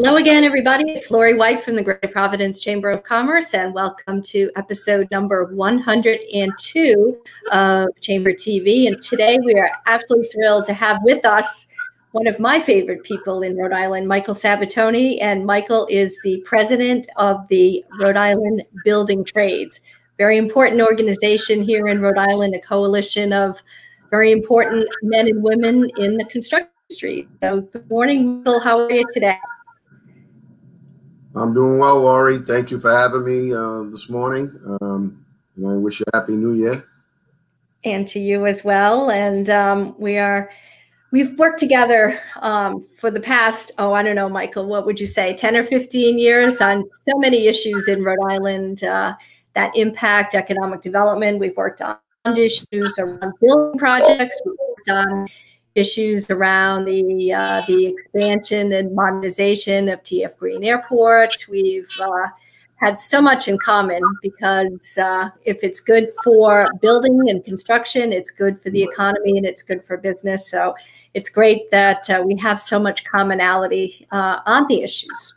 Hello again, everybody. It's Laurie White from the Greater Providence Chamber of Commerce, and welcome to episode number 102 of Chamber TV. And today we are absolutely thrilled to have with us one of my favorite people in Rhode Island, Michael Sabitoni. And Michael is the president of the Rhode Island Building Trades, very important organization here in Rhode Island, a coalition of very important men and women in the construction industry. So, good morning, Michael. How are you today? I'm doing well, Laurie. Thank you for having me uh, this morning. Um, and I wish you a happy new year. And to you as well. And um, we are, we've worked together um, for the past, oh, I don't know, Michael, what would you say, 10 or 15 years on so many issues in Rhode Island uh, that impact economic development. We've worked on issues around building projects. We've worked on issues around the uh, the expansion and modernization of TF Green Airport. We've uh, had so much in common because uh, if it's good for building and construction, it's good for the economy and it's good for business. So it's great that uh, we have so much commonality uh, on the issues.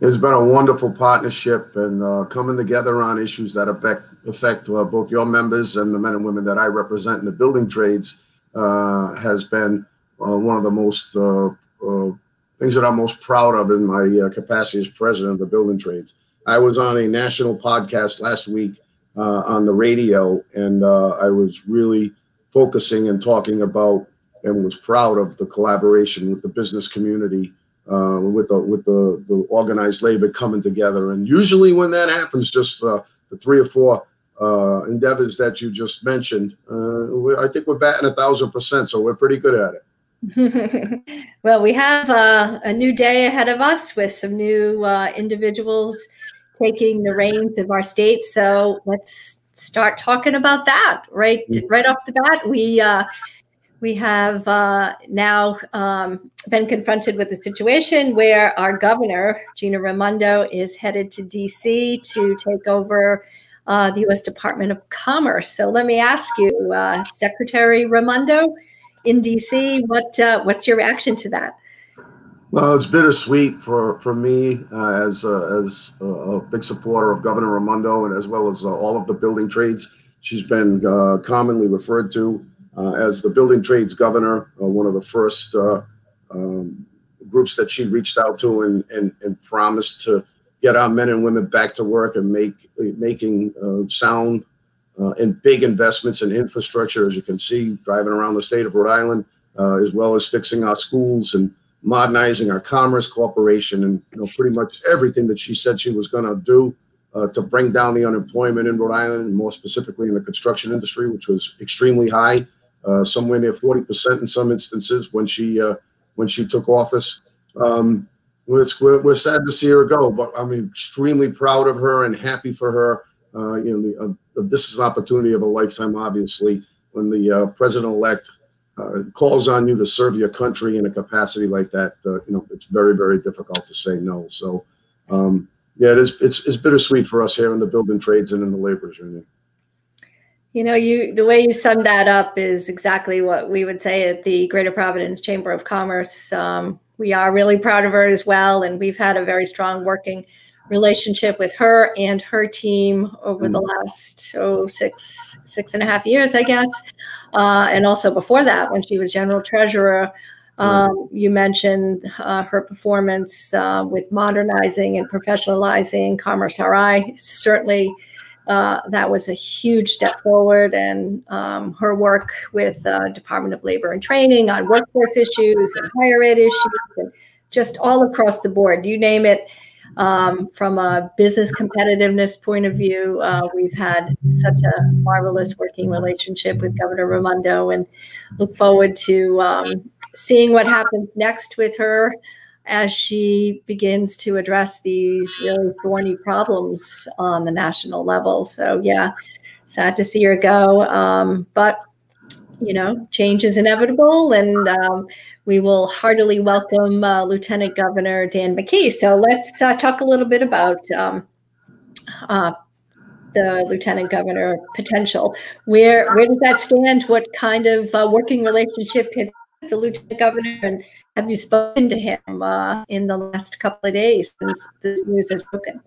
It's been a wonderful partnership and uh, coming together on issues that affect affect both your members and the men and women that I represent in the building trades has been uh, one of the most uh, things that I'm most proud of in my capacity as president of the building trades. I was on a national podcast last week on the radio, and I was really focusing and talking about and was proud of the collaboration with the business community, uh, with the with the, the organized labor coming together. And usually, when that happens, just uh, the three or four uh, endeavors that you just mentioned, uh, I think we're batting a thousand percent, so we're pretty good at it. well, we have uh, a new day ahead of us with some new uh, individuals taking the reins of our state. So let's start talking about that right mm-hmm. right off the bat. We uh, we have uh, now um, been confronted with a situation where our governor Gina Raimondo is headed to D.C. to take over uh, the U.S. Department of Commerce. So let me ask you, uh, Secretary Raimondo in D.C., what uh, what's your reaction to that? Well, it's bittersweet for for me uh, as as a big supporter of Governor Raimondo and as well as uh, all of the building trades. She's been uh, commonly referred to as the building trades governor, one of the first um, groups that she reached out to and, and, and promised to get our men and women back to work and make making uh, sound uh, and big investments in infrastructure, as you can see, driving around the state of Rhode Island, uh, as well as fixing our schools and modernizing our commerce corporation, and you know pretty much everything that she said she was going to do uh, to bring down the unemployment in Rhode Island, and more specifically in the construction industry, which was extremely high, uh, somewhere near 40% in some instances when she uh, when she took office. Um, we're, we're sad to see her go, but I'm extremely proud of her and happy for her. Uh, you know, the, uh, this is an opportunity of a lifetime, obviously, when the uh, president-elect uh, calls on you to serve your country in a capacity like that. Uh, you know, it's very, very difficult to say no. So, um, yeah, it is. It's, it's bittersweet for us here in the building trades and in the laborers union. You know, you the way you summed that up is exactly what we would say at the Greater Providence Chamber of Commerce. Um, we are really proud of her as well. And we've had a very strong working relationship with her and her team over the mm. last oh six six and a half years, I guess. Uh, and also before that, when she was general treasurer, um, you mentioned uh, her performance uh, with modernizing and professionalizing Commerce RI. Certainly uh, that was a huge step forward. And um, her work with uh, Department of Labor and Training on workforce issues and higher ed issues, and just all across the board, you name it. Um, from a business competitiveness point of view, uh, we've had such a marvelous working relationship with Governor Raimondo and look forward to um, seeing what happens next with her as she begins to address these really thorny problems on the national level. So, yeah, sad to see her go. Um, but, you know, change is inevitable, and um, we will heartily welcome uh, Lieutenant Governor Dan McKee. So, let's uh, talk a little bit about. Um, uh, the lieutenant governor potential. Where where does that stand? What kind of uh, working relationship have the lieutenant governor, and have you spoken to him uh, in the last couple of days since this news has broken?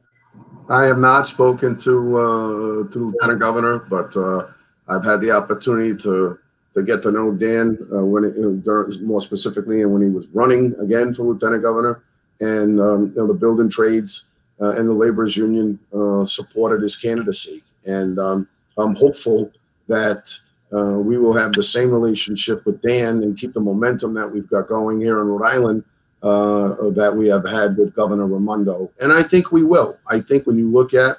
I have not spoken to uh, to Lieutenant Governor, but uh, I've had the opportunity to to get to know Dan uh, when it, more specifically and when he was running again for Lieutenant Governor, and um, you know, the building trades uh, and the laborers union uh, supported his candidacy, and um, I'm hopeful that uh, we will have the same relationship with Dan and keep the momentum that we've got going here in Rhode Island uh, that we have had with Governor Raimondo. And I think we will. I think when you look at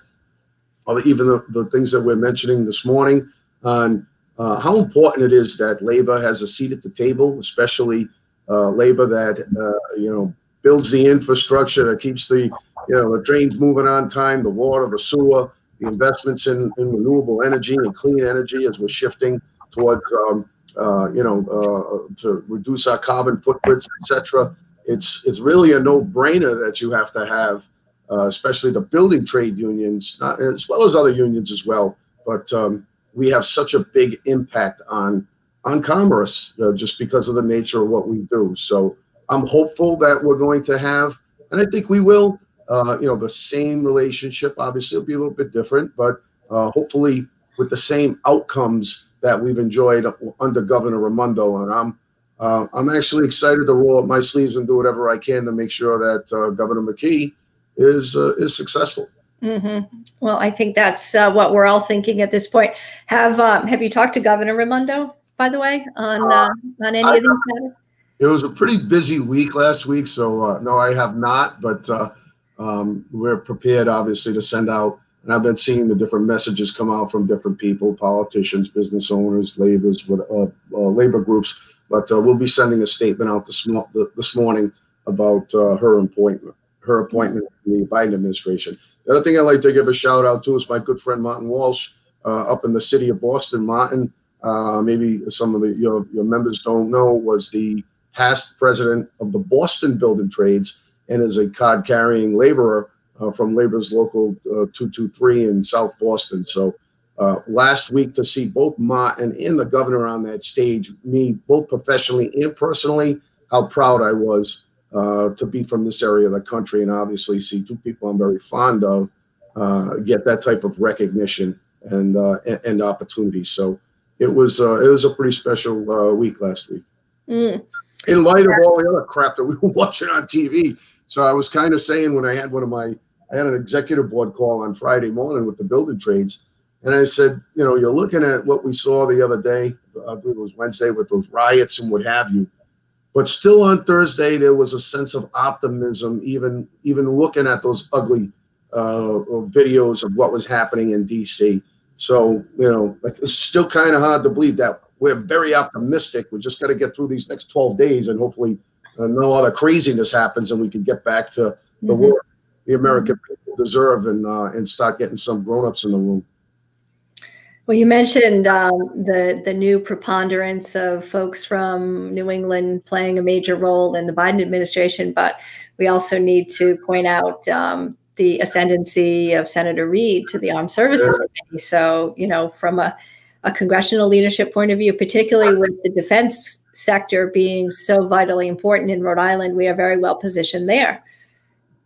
even the, the things that we're mentioning this morning on uh, how important it is that labor has a seat at the table, especially uh, labor that, uh, you know, builds the infrastructure that keeps the, you know, the trains moving on time, the water, the sewer, the investments in, in renewable energy and clean energy as we're shifting towards, um, uh, you know, uh, to reduce our carbon footprints, etc. It's it's really a no-brainer that you have to have, uh, especially the building trade unions, not, as well as other unions as well. But um, we have such a big impact on on commerce uh, just because of the nature of what we do. So I'm hopeful that we're going to have, and I think we will, uh, you know, the same relationship. Obviously, it'll be a little bit different, but uh, hopefully with the same outcomes that we've enjoyed under Governor Raimondo. And I'm uh, I'm actually excited to roll up my sleeves and do whatever I can to make sure that uh, Governor McKee is uh, is successful. Mm-hmm. Well, I think that's uh, what we're all thinking at this point. Have um, Have you talked to Governor Raimondo, by the way, on on any I, of these matters? It was a pretty busy week last week, so no, I have not. But um, we're prepared, obviously, to send out. And I've been seeing the different messages come out from different people, politicians, business owners, laborers, uh, uh, labor groups. But uh, we'll be sending a statement out this, mo- this morning about uh, her appointment, her appointment in the Biden administration. The other thing I'd like to give a shout out to is my good friend Martin Walsh uh, up in the city of Boston. Martin, uh, maybe some of the, your, your members don't know, was the past president of the Boston Building Trades and is a cod carrying laborer uh, from Labor's Local uh, 223 in South Boston. So uh, last week to see both Ma and the governor on that stage, me both professionally and personally, how proud I was uh, to be from this area of the country and obviously see two people I'm very fond of uh, get that type of recognition and uh, and, and opportunity. So it was it was a pretty special week last week. Mm. In light of all the other crap that we were watching on TV, so I was kind of saying when I had one of my, I had an executive board call on Friday morning with the building trades. And I said, you know, you're looking at what we saw the other day, I believe it was Wednesday with those riots and what have you. But still on Thursday, there was a sense of optimism, even even looking at those ugly uh, videos of what was happening in DC. So, you know, like it's still kind of hard to believe that we're very optimistic. We just got to get through these next 12 days and hopefully uh, no other craziness happens and we can get back to the mm-hmm. work the American people deserve and uh, and start getting some grown-ups in the room. Well, you mentioned um, the the new preponderance of folks from New England playing a major role in the Biden administration, but we also need to point out um, the ascendancy of Senator Reed to the Armed Services yeah. Committee. So, you know, from a, a congressional leadership point of view, particularly with the defense sector being so vitally important in Rhode Island, we are very well positioned there.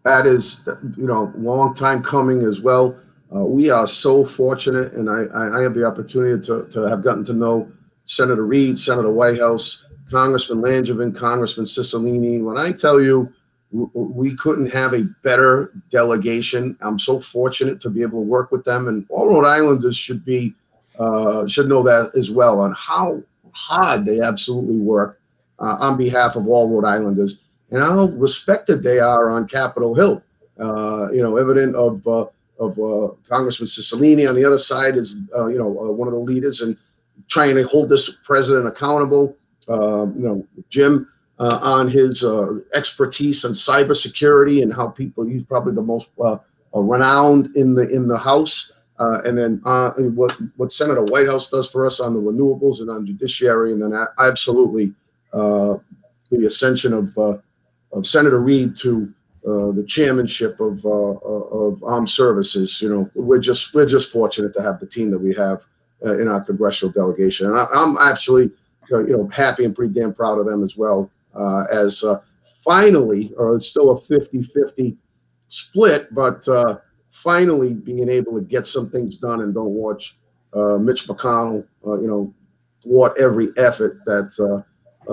That is, you know, long time coming as well. Uh, we are so fortunate, and I, I have the opportunity to, to have gotten to know Senator Reed, Senator Whitehouse, Congressman Langevin, Congressman Cicilline. When I tell you, we couldn't have a better delegation. I'm so fortunate to be able to work with them, and all Rhode Islanders should be uh, should know that as well on how hard they absolutely work uh, on behalf of all Rhode Islanders and how respected they are on Capitol Hill. Uh, you know, evident of uh, of uh, Congressman Cicilline on the other side is uh, you know one of the leaders and trying to hold this president accountable. you know, Jim on his expertise on cybersecurity and how people he's probably the most renowned in the in the House. Uh, and then uh, what what Senator Whitehouse does for us on the renewables and on judiciary, and then absolutely uh, the ascension of uh, of Senator Reed to uh, the chairmanship of uh, of armed services. You know, we're just we're just fortunate to have the team that we have in our congressional delegation, and I, am actually you know, happy and pretty damn proud of them as well. As finally, or it's still a 50-50 split, but finally being able to get some things done and don't watch uh, Mitch McConnell, uh, you know, thwart every effort that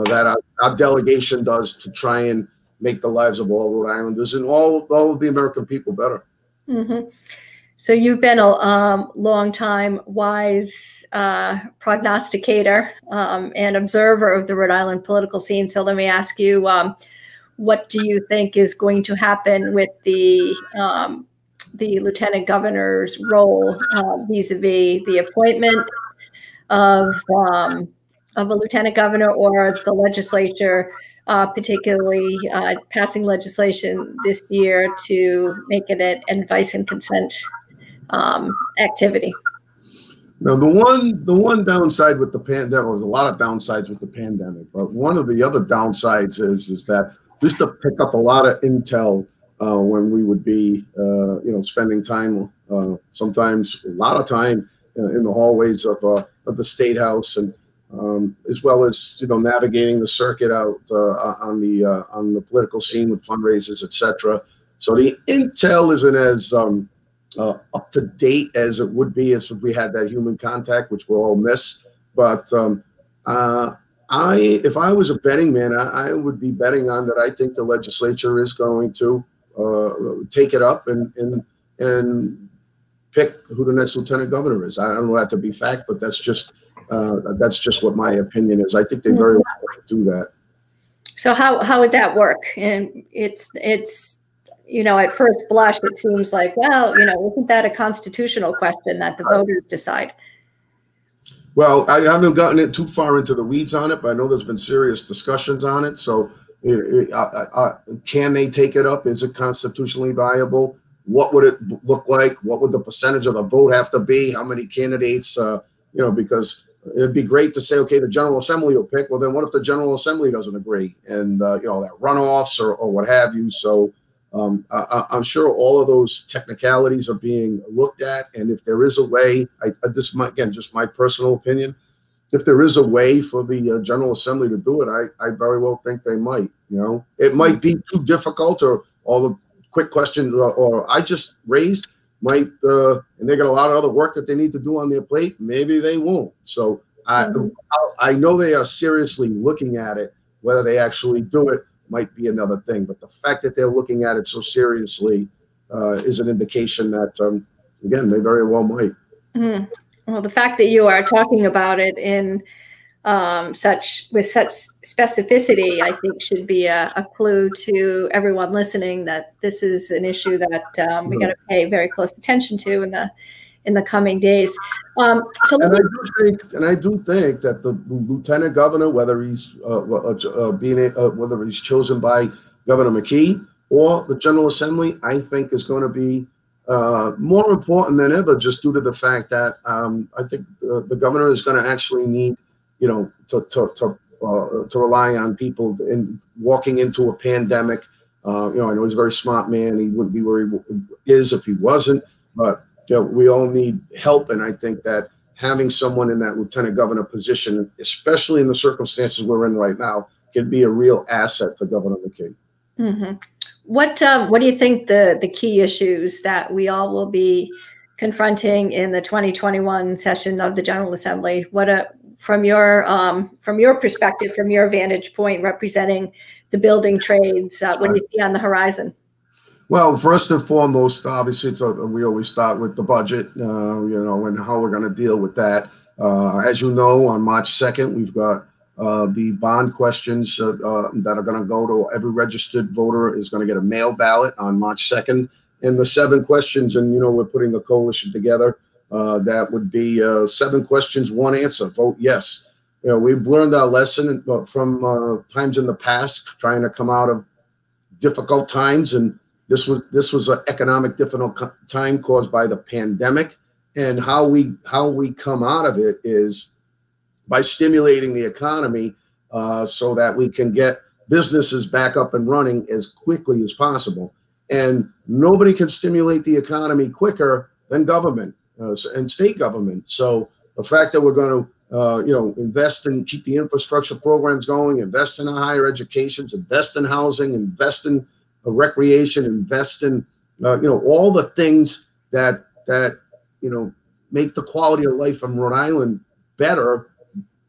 that our, our, delegation does to try and make the lives of all Rhode Islanders and all all of the American people better. Mm-hmm. So you've been a um, long time wise uh, prognosticator um, and observer of the Rhode Island political scene. So let me ask you, um, what do you think is going to happen with the um, the lieutenant governor's role uh, vis-a-vis the appointment of um, of a lieutenant governor or the legislature? uh, particularly uh, passing legislation this year to make it an advice and consent um, activity. Now, the one the one downside with the pandemic, there was a lot of downsides with the pandemic, but one of the other downsides is is that used to pick up a lot of intel uh, when we would be, uh, you know, spending time, uh, sometimes a lot of time uh, in the hallways of, uh, of the state house and um, as well as you know navigating the circuit out uh, on the on the political scene with fundraisers, etc. So the intel isn't as um, up to date as it would be if we had that human contact, which we'll all miss. But um, I, if I was a betting man, I, I, would be betting on that. I think the legislature is going to take it up and and and pick who the next lieutenant governor is. I don't know that to be fact, but that's just uh, that's just what my opinion is. I think they very well could do that. So how how would that work? And it's it's you know at first blush it seems like well you know isn't that a constitutional question that the voters decide? Well, I haven't gotten it too far into the weeds on it, but I know there's been serious discussions on it. So, it, it, can they take it up? Is it constitutionally viable? What would it look like? What would the percentage of the vote have to be? How many candidates? Uh, you know, because it'd be great to say, okay, the General Assembly will pick. Well, then what if the General Assembly doesn't agree, and uh, you know that runoffs or, or what have you? So um, I, am sure all of those technicalities are being looked at, and if there is a way, I, this might again just my personal opinion. If there is a way for the uh, General Assembly to do it, I, I very well think they might. You know, it might be too difficult, or all the quick questions, or, or I just raised might, uh, and they got a lot of other work that they need to do on their plate. Maybe they won't. So I, mm-hmm. I know they are seriously looking at it. Whether they actually do it might be another thing. But the fact that they're looking at it so seriously uh, is an indication that, um, again, they very well might. Mm. Well, the fact that you are talking about it in um, such with such specificity, I think should be a, a, clue to everyone listening that this is an issue that um, we got to pay very close attention to in the in the coming days. Um, so and I do think, and I do think that the lieutenant governor, whether he's uh, uh, uh being uh, whether he's chosen by Governor McKee or the General Assembly, I think is going to be uh, more important than ever, just due to the fact that um, I think the governor is going to actually need you know, to to to, uh, to rely on people in walking into a pandemic. Uh, you know, I know he's a very smart man. He wouldn't be where he is if he wasn't. But you know, we all need help, and I think that having someone in that lieutenant governor position, especially in the circumstances we're in right now, can be a real asset to Governor McKee. Mm-hmm. What um, What do you think the the key issues that we all will be confronting in the 2021 session of the General Assembly? What a from your um, from your perspective, from your vantage point, representing the building trades? Uh, what do you see on the horizon? Well, first and foremost, obviously, it's a, we always start with the budget, uh, you know, and how we're going to deal with that. Uh, as you know, on March 2nd, we've got uh, the bond questions uh, uh, that are going to go to every registered voter is going to get a mail ballot on March 2nd. And the seven questions, and, you know, we're putting a coalition together uh, that would be uh, seven questions, one answer. Vote yes. You know, we've learned our lesson from times in the past, trying to come out of difficult times, and this was this was an economic difficult time caused by the pandemic. And how we how we come out of it is by stimulating the economy uh, so that we can get businesses back up and running as quickly as possible. And nobody can stimulate the economy quicker than government uh, and state government. So the fact that we're going to uh, you know, invest in keep the infrastructure programs going, invest in higher educations, invest in housing, invest in uh, recreation, invest in uh, you know all the things that that you know make the quality of life in Rhode Island better.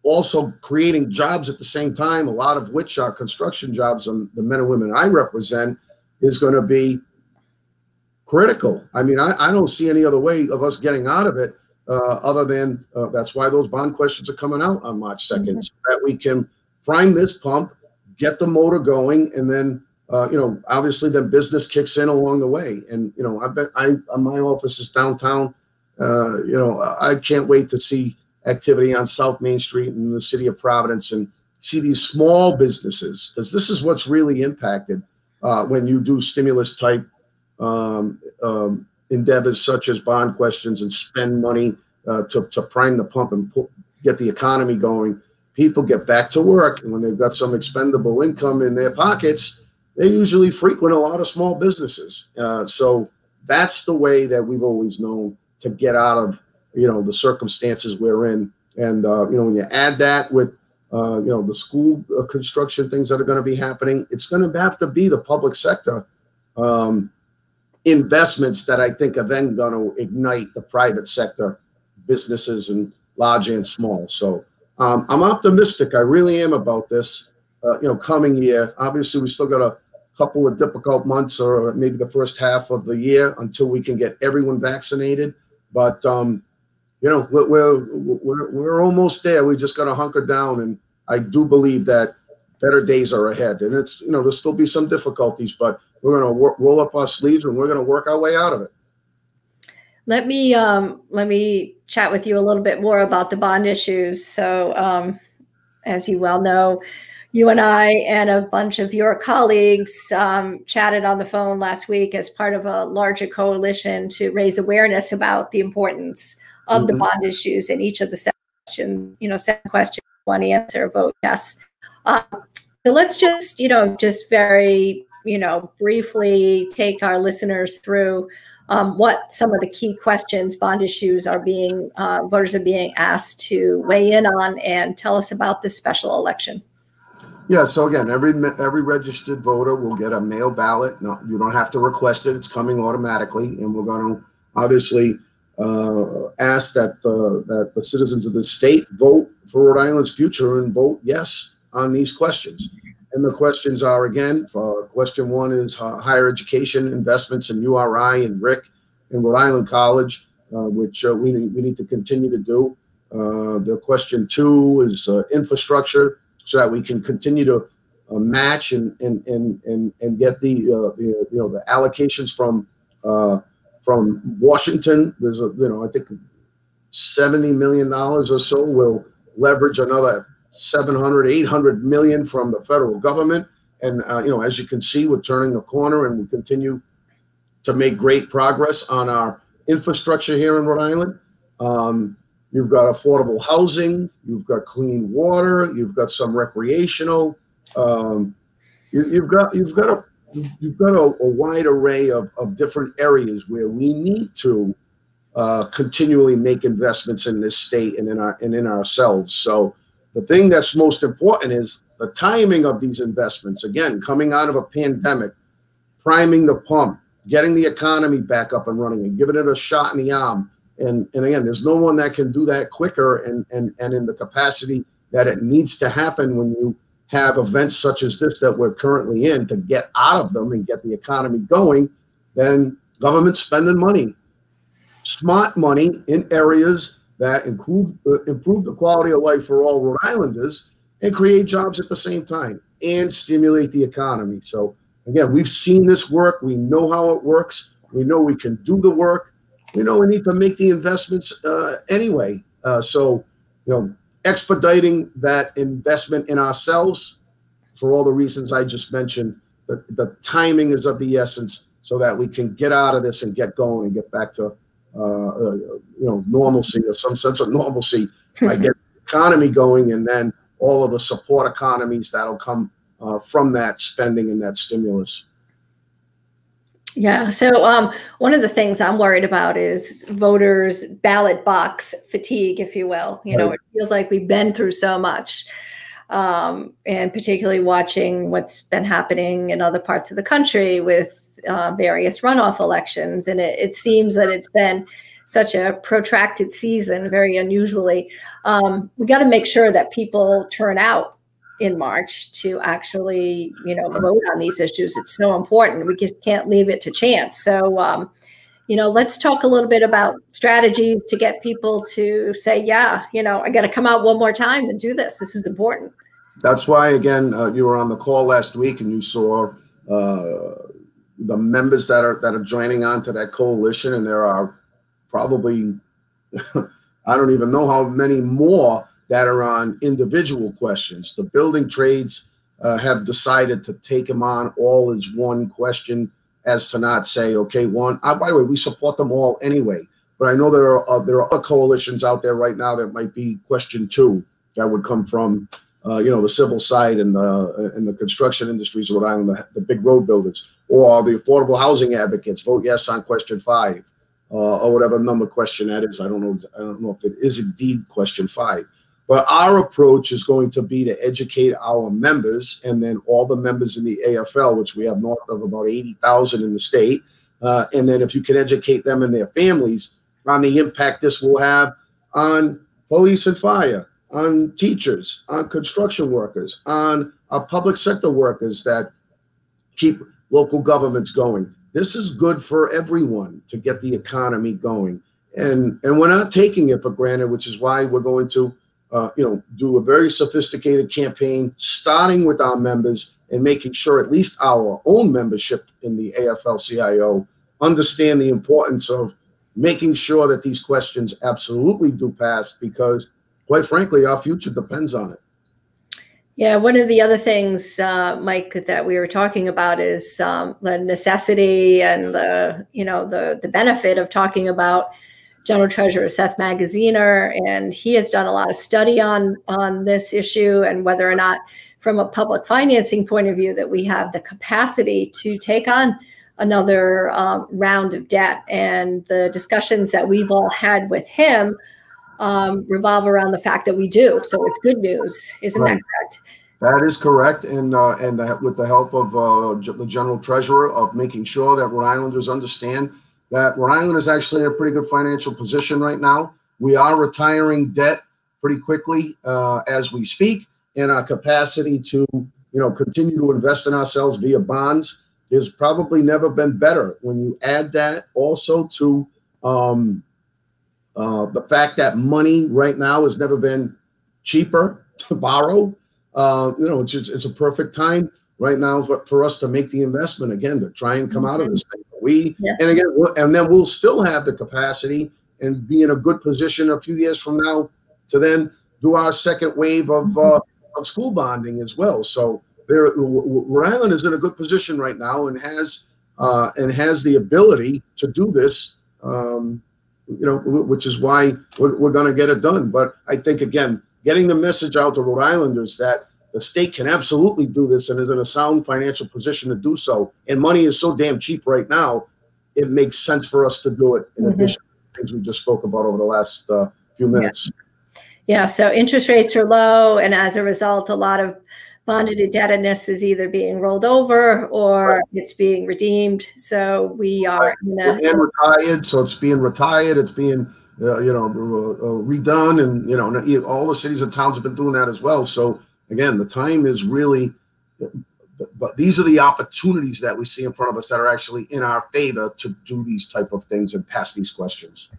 Also creating jobs at the same time, a lot of which are construction jobs, and the men and women I represent is going to be critical. I mean, I, I don't see any other way of us getting out of it uh, other than uh, that's why those bond questions are coming out on March 2nd, mm-hmm. so that we can prime this pump, get the motor going, and then uh, you know, obviously, then business kicks in along the way. And you know, I bet I my office is downtown. Uh, you know, I can't wait to see activity on South Main Street in the city of Providence and see these small businesses because this is what's really impacted uh, when you do stimulus type um, um, endeavors such as bond questions and spend money uh, to, to prime the pump and get the economy going. People get back to work, and when they've got some expendable income in their pockets, they usually frequent a lot of small businesses. Uh, so that's the way that we've always known to get out of you know the circumstances we're in. And uh, you know when you add that with uh, you know the school uh, construction things that are going to be happening, it's going to have to be the public sector um, investments that I think are then going to ignite the private sector businesses and large and small. So um, I'm optimistic. I really am about this. Uh, you know, coming year. Obviously, we still got a couple of difficult months, or maybe the first half of the year, until we can get everyone vaccinated. But um, you know, we're, we're we're we're almost there. We just got to hunker down, and I do believe that better days are ahead. And it's, you know, there'll still be some difficulties, but we're going to roll up our sleeves and we're going to work our way out of it. Let me um, let me chat with you a little bit more about the bond issues. So, um, as you well know, you and I and a bunch of your colleagues um, chatted on the phone last week as part of a larger coalition to raise awareness about the importance of mm-hmm. the bond issues in each of the sections. You know, seven questions, one answer, vote yes. Um, so let's just, you know, just very, you know, briefly take our listeners through um, what some of the key questions, bond issues are being, uh, voters are being asked to weigh in on and tell us about this special election. Yeah, so again, every every registered voter will get a mail ballot. No, you don't have to request it; it's coming automatically, and we're going to obviously uh, ask that uh, that the citizens of the state vote for Rhode Island's future and vote yes on these questions. And the questions are again, for question one is uh, higher education investments in URI and RIC and Rhode Island College, uh, which uh, we, we need to continue to do. Uh, the question two is uh, infrastructure so that we can continue to uh, match and, and, and, and, and get the, the, you know, the allocations from, from Washington. There's a, you know, I think $70 million or so will leverage another 700, 800 million from the federal government. And, uh, you know, as you can see, we're turning the corner and we continue to make great progress on our infrastructure here in Rhode Island. Um, you've got affordable housing, you've got clean water, you've got some recreational. Um, you, have got you've got a you've got a, a, wide array of, of different areas where we need to uh, continually make investments in this state and in our and in ourselves. So the thing that's most important is the timing of these investments. Again, coming out of a pandemic, priming the pump, getting the economy back up and running, and giving it a shot in the arm. And, and again, there's no one that can do that quicker and, and, and in the capacity that it needs to happen when you have events such as this that we're currently in to get out of them and get the economy going, then government spending money, smart money in areas that improve, uh, improve the quality of life for all Rhode Islanders and create jobs at the same time and stimulate the economy. So again, we've seen this work. We know how it works. We know we can do the work. We know we need to make the investments uh, anyway. Uh, so, you know, expediting that investment in ourselves for all the reasons I just mentioned. The, the timing is of the essence so that we can get out of this and get going and get back to uh, uh, you know, normalcy or some sense of normalcy. I get the economy going, and then all of the support economies that'll come uh, from that spending and that stimulus. Yeah. So um, one of the things I'm worried about is voters' ballot box fatigue, if you will. You right. know, it feels like we've been through so much, um, and particularly watching what's been happening in other parts of the country with uh, various runoff elections, and it, it, seems that it's been such a protracted season, very unusually. Um, we got to make sure that people turn out in March to actually, you know, vote on these issues. It's so important. We just can't leave it to chance. So, um, you know, let's talk a little bit about strategies to get people to say, yeah, you know, I got to come out one more time and do this. This is important. That's why, again, uh, you were on the call last week and you saw uh, the members that are that are joining on to that coalition, and there are probably I don't even know how many more that are on individual questions. The building trades uh, have decided to take them on all as one question, as to not say, okay, one. Uh, by the way, we support them all anyway. But I know there are uh, there are coalitions out there right now that might be question two that would come from, uh, you know, the civil side and the and the construction industries of Rhode Island, the, the big road builders, or the affordable housing advocates. Vote yes on question five. Uh, or whatever number question that is. I don't know. I don't know if it is indeed question five. But our approach is going to be to educate our members and then all the members in the AFL, which we have north of about 80,000 in the state. Uh, and then if you can educate them and their families on the impact this will have on police and fire, on teachers, on construction workers, on our public sector workers that keep local governments going. This is good for everyone to get the economy going. And, and we're not taking it for granted, which is why we're going to uh, you know, do a very sophisticated campaign, starting with our members and making sure at least our own membership in the AFL-CIO understand the importance of making sure that these questions absolutely do pass because, quite frankly, our future depends on it. Yeah, one of the other things, uh, Mike, that we were talking about is um, the necessity and the, you know, the the benefit of talking about General Treasurer Seth Magaziner, and he has done a lot of study on on this issue and whether or not, from a public financing point of view, that we have the capacity to take on another um, round of debt. And the discussions that we've all had with him um, revolve around the fact that we do. So it's good news, isn't right. that correct? That is correct, and uh, and with the help of uh, the general treasurer of making sure that Rhode Islanders understand that Rhode Island is actually in a pretty good financial position right now. We are retiring debt pretty quickly uh, as we speak, and our capacity to you know continue to invest in ourselves via bonds has probably never been better. When you add that also to um, uh, the fact that money right now has never been cheaper to borrow, uh, you know, it's, it's a perfect time right now for, for us to make the investment again to try and come out of this thing. We yeah. and again, and then we'll still have the capacity and be in a good position a few years from now to then do our second wave of mm-hmm. uh, of school bonding as well. So there, Rhode Island is in a good position right now and has uh, and has the ability to do this. Um, you know, which is why we're, we're going to get it done. But I think again, getting the message out to Rhode Islanders that the state can absolutely do this and is in a sound financial position to do so. And money is so damn cheap right now, it makes sense for us to do it in mm-hmm. addition to things we just spoke about over the last uh, few minutes. Yeah. yeah, so interest rates are low, and as a result, a lot of bonded indebtedness is either being rolled over or right. it's being redeemed. So we are right. and retired. So it's being retired. It's being uh, you know uh, redone, and you know all the cities and towns have been doing that as well. So again, the time is really, but, but these are the opportunities that we see in front of us that are actually in our favor to do these type of things and pass these questions.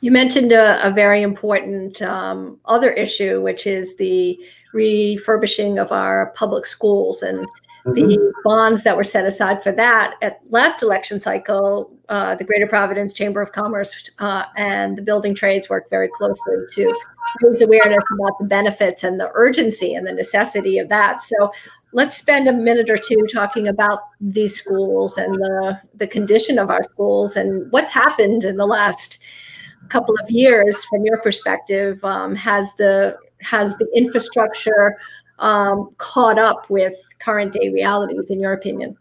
You mentioned a, a very important um, other issue, which is the refurbishing of our public schools and mm-hmm. the bonds that were set aside for that at last election cycle. Uh, the Greater Providence Chamber of Commerce uh, and the building trades worked very closely to raise awareness about the benefits and the urgency and the necessity of that. So let's spend a minute or two talking about these schools and the, the condition of our schools and what's happened in the last couple of years from your perspective. Um, has the has the infrastructure um, caught up with current day realities, in your opinion?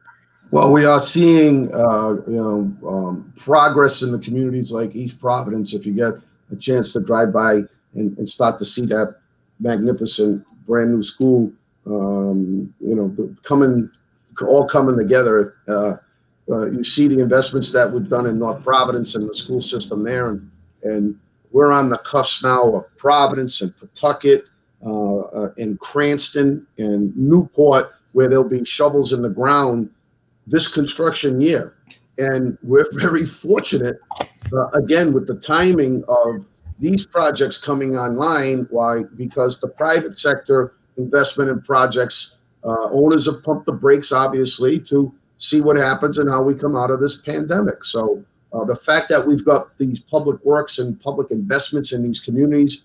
Well, we are seeing, uh, you know, um, progress in the communities like East Providence. If you get a chance to drive by and, and start to see that magnificent brand new school, um, you know, coming, all coming together. Uh, uh, you see the investments that we've done in North Providence and the school system there, and and we're on the cusp now of Providence and Pawtucket, uh, uh, and Cranston and Newport, where there'll be shovels in the ground this construction year. And we're very fortunate, uh, again, with the timing of these projects coming online. Why? Because the private sector investment in projects, uh, owners have pumped the brakes, obviously, to see what happens and how we come out of this pandemic. So uh, the fact that we've got these public works and public investments in these communities,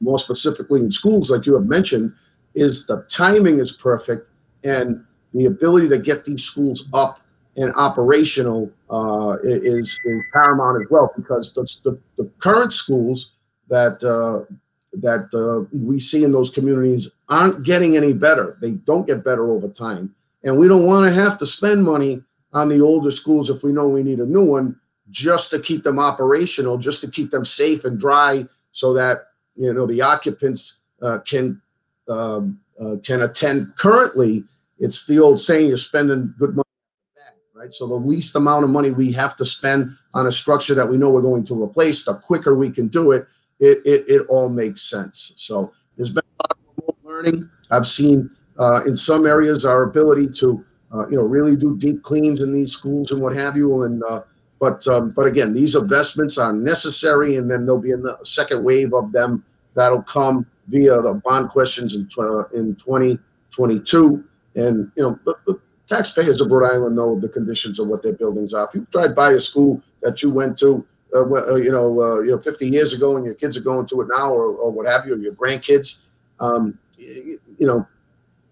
more specifically in schools, like you have mentioned, is the timing is perfect and the ability to get these schools up and operational uh, is, is, paramount as well because the, the, the current schools that uh, that uh, we see in those communities aren't getting any better. They don't get better over time, and we don't want to have to spend money on the older schools if we know we need a new one just to keep them operational, just to keep them safe and dry, so that you know the occupants uh, can um, uh, can attend. Currently, it's the old saying: you're spending good money right? So the least amount of money we have to spend on a structure that we know we're going to replace, the quicker we can do it, it it, it all makes sense. So there's been a lot of learning. I've seen uh, in some areas our ability to uh, you know really do deep cleans in these schools and what have you. And uh, but um, but again, these investments are necessary, and then there'll be a second wave of them that'll come via the bond questions in uh, in 2022. And you know, the, the taxpayers of Rhode Island know the conditions of what their buildings are. If you drive by a school that you went to, uh, uh, you know, uh, you know, 50 years ago, and your kids are going to it now, or, or what have you, or your grandkids, um, you, you know,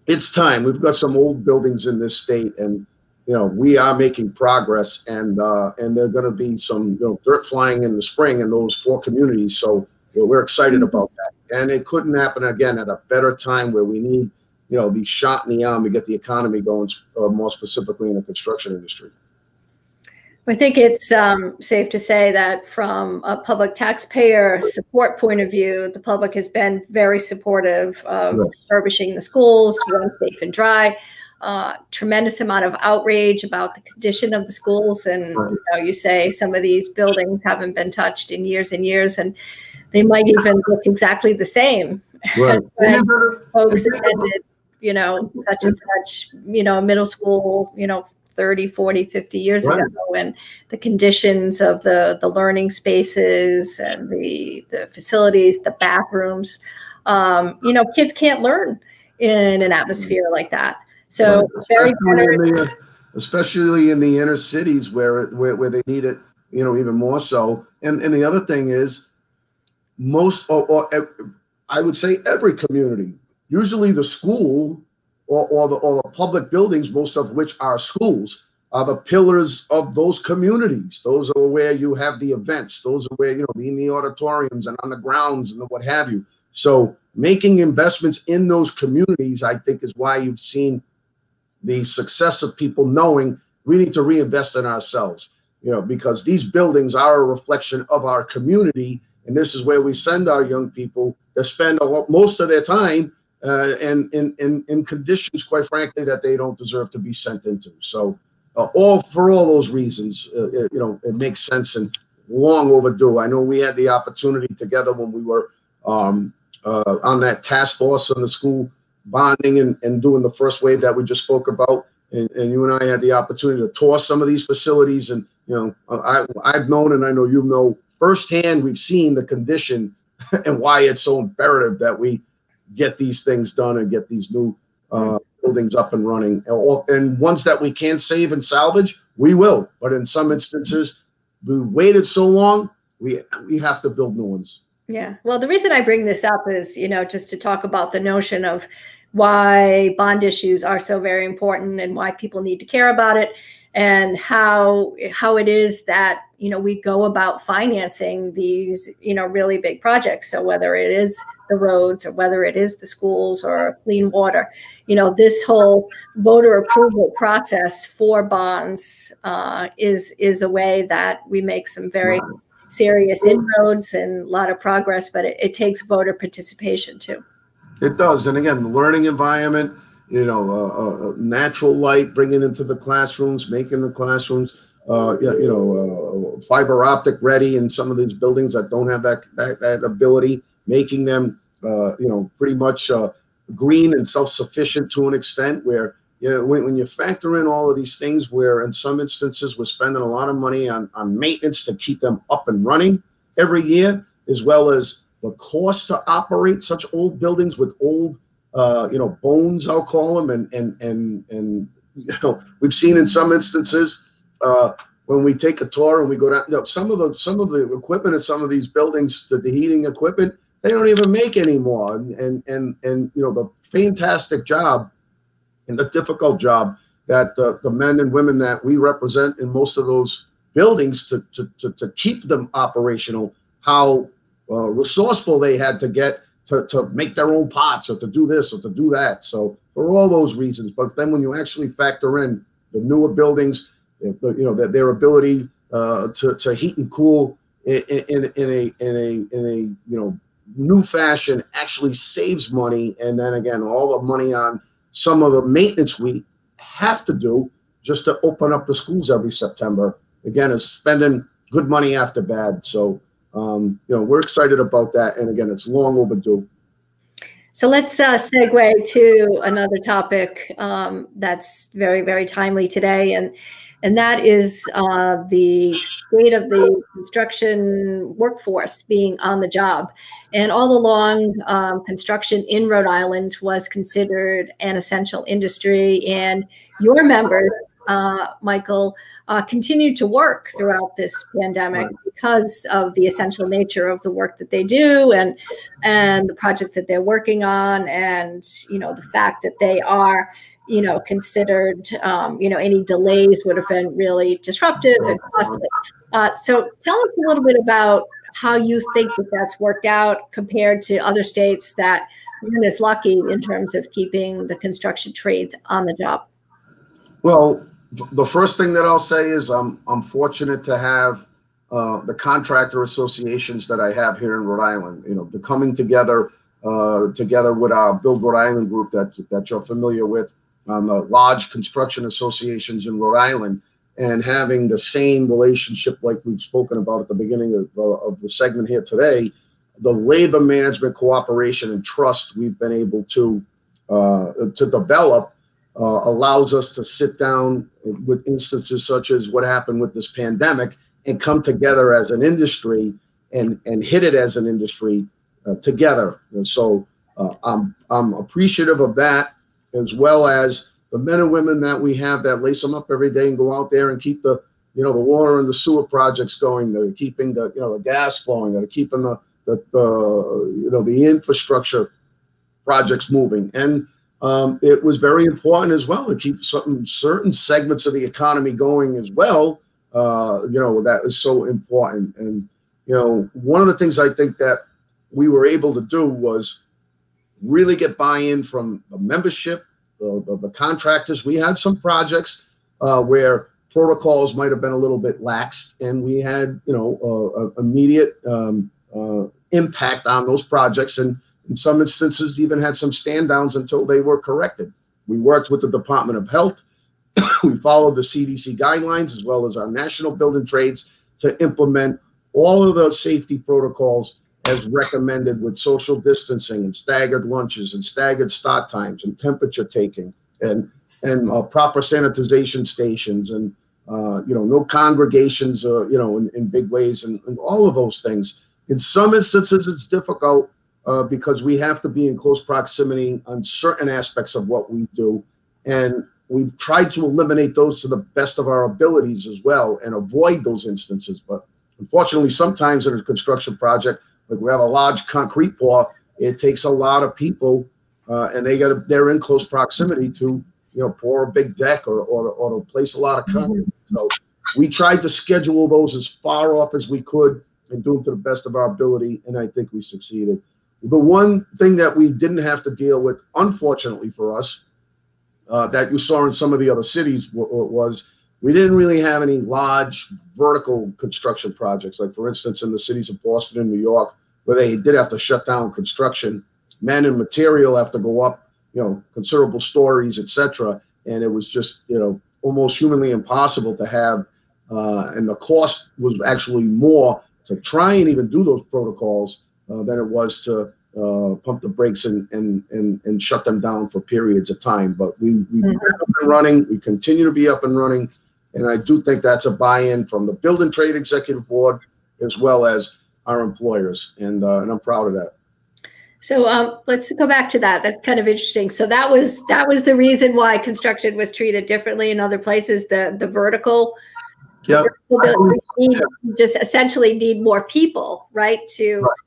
it's time. We've got some old buildings in this state, and you know, we are making progress, and uh, and there're going to be some you know, dirt flying in the spring in those four communities. So we're excited about that, and it couldn't happen again at a better time where we need you know, the shot in the arm to get the economy going, uh, more specifically in the construction industry. I think it's um, safe to say that from a public taxpayer support point of view, the public has been very supportive of yes. refurbishing the schools, run safe and dry. Uh, tremendous amount of outrage about the condition of the schools, and right. you, know, you say some of these buildings haven't been touched in years and years, and they might even look exactly the same right. folks attended you know, such and such, you know, middle school, you know, 30, 40, 50 years right. ago and the conditions of the the learning spaces and the the facilities, the bathrooms. Um, you know, kids can't learn in an atmosphere like that. So especially, very in the, especially in the inner cities where, where where they need it, you know, even more so. And and the other thing is most or, or I would say every community Usually, the school or, or, the, or the public buildings, most of which are schools, are the pillars of those communities. Those are where you have the events. Those are where, you know, in the auditoriums and on the grounds and what have you. So making investments in those communities, I think, is why you've seen the success of people knowing we need to reinvest in ourselves, you know, because these buildings are a reflection of our community. And this is where we send our young people to spend lot, most of their time uh, and in, conditions, quite frankly, that they don't deserve to be sent into. So, uh, all for all those reasons, uh, it, you know, it makes sense and long overdue. I know we had the opportunity together when we were um, uh, on that task force on the school bonding and, and doing the first wave that we just spoke about. And, and you and I had the opportunity to tour some of these facilities. And, you know, I, I've known and I know you know firsthand, we've seen the condition and why it's so imperative that we get these things done and get these new uh, buildings up and running. And ones that we can save and salvage, we will. But in some instances, we waited so long, we we have to build new ones. Yeah. Well, the reason I bring this up is, you know, just to talk about the notion of why bond issues are so very important and why people need to care about it. And how how it is that you know we go about financing these you know really big projects. So whether it is the roads or whether it is the schools or clean water you know this whole voter approval process for bonds uh, is is a way that we make some very serious inroads and a lot of progress but it, it takes voter participation too. It does. And again the learning environment you know, uh, uh, natural light, bringing into the classrooms, making the classrooms, uh, you know, uh, fiber optic ready in some of these buildings that don't have that that, that ability, making them, uh, you know, pretty much uh, green and self-sufficient to an extent. Where you know, when, when you factor in all of these things, where in some instances we're spending a lot of money on on maintenance to keep them up and running every year, as well as the cost to operate such old buildings with old uh, you know, bones, I'll call them, and and and and you know, we've seen in some instances uh, when we take a tour and we go down. You know, some of the some of the equipment in some of these buildings, the, the heating equipment, they don't even make anymore. And and and and you know, the fantastic job and the difficult job that the, the men and women that we represent in most of those buildings to to to, to keep them operational, how uh, resourceful they had to get to, to make their own pots or to do this or to do that. So for all those reasons, but then when you actually factor in the newer buildings, you know, that their ability uh, to, to heat and cool in, in, in a in a in a you know new fashion actually saves money. And then again, all the money on some of the maintenance we have to do just to open up the schools every September. Again, is spending good money after bad. So um, you know, we're excited about that. And again, it's long overdue. So let's uh, segue to another topic um, that's very, very timely today, and and that is uh, the state of the construction workforce being on the job. And all along, um, construction in Rhode Island was considered an essential industry, and your members, uh, Michael, uh, continued to work throughout this pandemic because of the essential nature of the work that they do and and the projects that they're working on and you know the fact that they are you know considered um, you know any delays would have been really disruptive and costly. Uh, so tell us a little bit about how you think that that's worked out compared to other states that weren't as lucky in terms of keeping the construction trades on the job. Well the first thing that I'll say is I'm I'm fortunate to have uh, the contractor associations that I have here in Rhode Island. You know, the coming together uh, together with our Build Rhode Island group that that you're familiar with, um, the large construction associations in Rhode Island, and having the same relationship like we've spoken about at the beginning of, uh, of the segment here today. The labor management cooperation and trust we've been able to uh, to develop uh, allows us to sit down with instances such as what happened with this pandemic and come together as an industry and and hit it as an industry uh, together. And so uh, I'm I'm appreciative of that, as well as the men and women that we have that lace them up every day and go out there and keep the you know the water and the sewer projects going. They're keeping the you know the gas flowing. They're keeping the the, the you know the infrastructure projects moving and um, it was very important as well to keep certain certain segments of the economy going as well. Uh, you know that is so important, and you know one of the things I think that we were able to do was really get buy-in from the membership, the, the, the contractors. We had some projects uh, where protocols might have been a little bit laxed, and we had you know uh, immediate um, uh, impact on those projects and in some instances, even had some stand downs until they were corrected. We worked with the Department of Health. we followed the CDC guidelines as well as our national building trades to implement all of the safety protocols as recommended with social distancing and staggered lunches and staggered start times and temperature taking and and uh, proper sanitization stations and uh, you know no congregations uh, you know in, in big ways and, and all of those things. In some instances, it's difficult uh, because we have to be in close proximity on certain aspects of what we do. And we've tried to eliminate those to the best of our abilities as well and avoid those instances. But unfortunately, sometimes in a construction project, like we have a large concrete pour, it takes a lot of people uh, and they got they're in close proximity to you know, pour a big deck or or, or to place a lot of concrete. Mm-hmm. So we tried to schedule those as far off as we could and do them to the best of our ability, and I think we succeeded. The one thing that we didn't have to deal with, unfortunately for us, uh, that you saw in some of the other cities w- was we didn't really have any large vertical construction projects. Like, for instance, in the cities of Boston and New York, where they did have to shut down construction, men and material have to go up, you know, considerable stories, etc. And it was just, you know, almost humanly impossible to have, uh, and the cost was actually more to try and even do those protocols uh, than it was to uh, pump the brakes and, and and and shut them down for periods of time. But we we mm-hmm. up and running. We continue to be up and running, and I do think that's a buy-in from the Building Trade Executive Board as well as our employers, and uh, and I'm proud of that. So um, let's go back to that. That's kind of interesting. So that was that was the reason why construction was treated differently in other places. The the vertical. Yeah. Just essentially need more people, right? To right